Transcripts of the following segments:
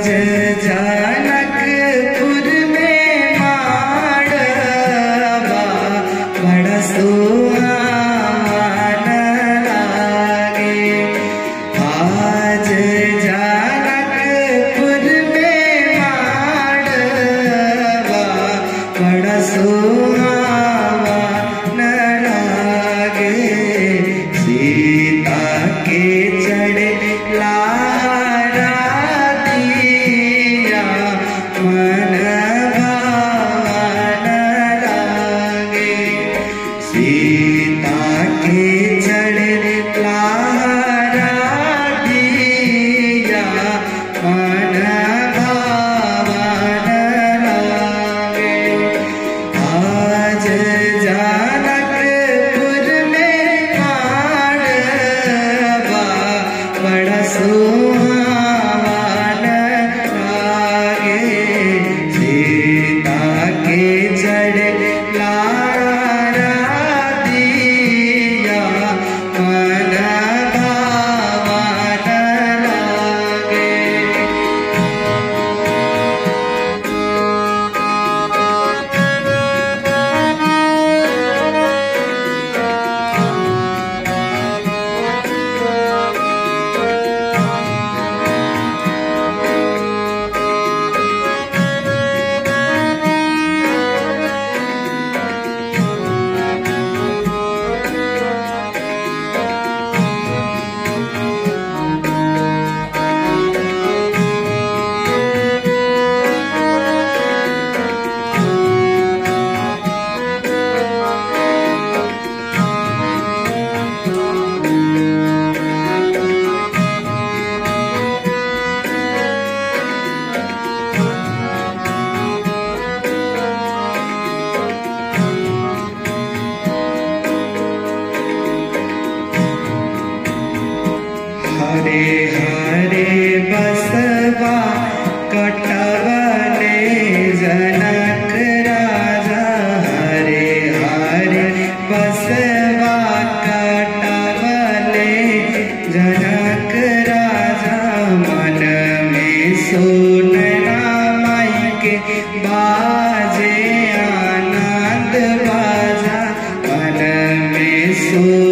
again. बाजे आनंद बाजा मन में सोनना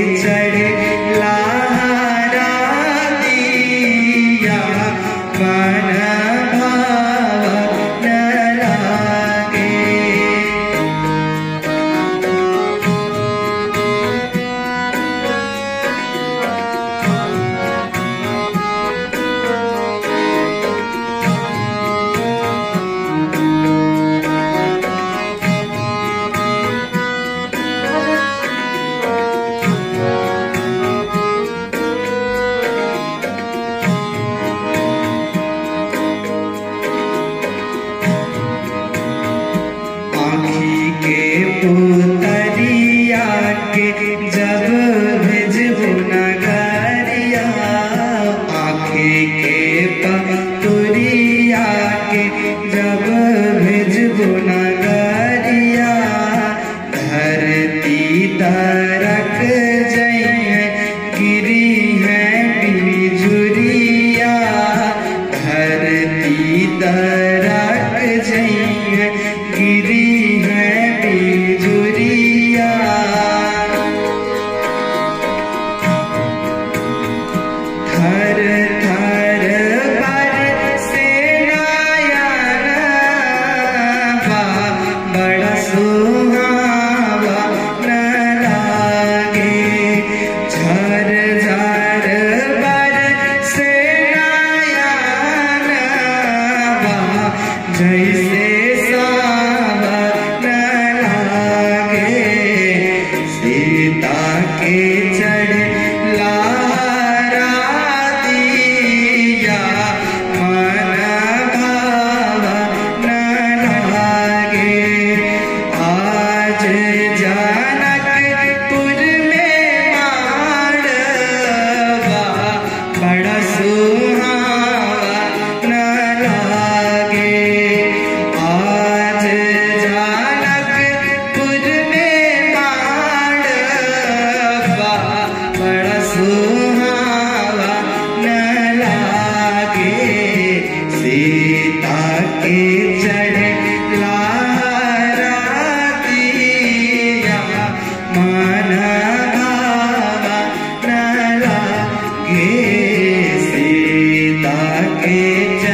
जब भिजबो नगरिया धरती तरक जय गिरी है बिजुरिया, धरती तरक जय गिरी है बिजुरिया। धरती This is ke